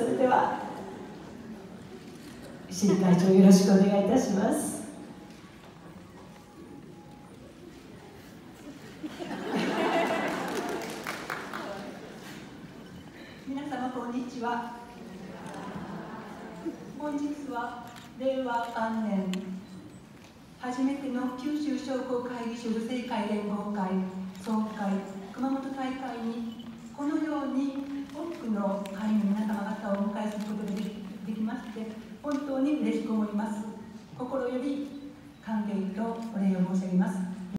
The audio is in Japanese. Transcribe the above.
それでは石井会長よろしくお願いいたします。皆様こんにちは。本日は令和元年初めての九州商工会議所女性会連合会総会熊本大会にこのように多くの会員の皆様方をお迎えすることができできまして本当に嬉しく思います。心より歓迎とお礼を申し上げます。